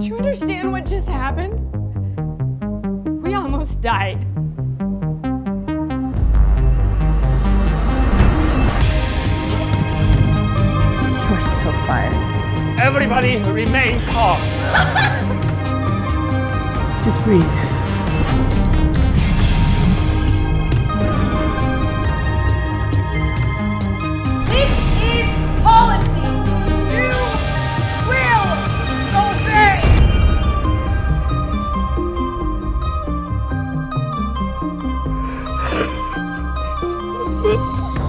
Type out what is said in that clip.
Do you understand what just happened? We almost died. You're so fired. Everybody remain calm. Just breathe. pé.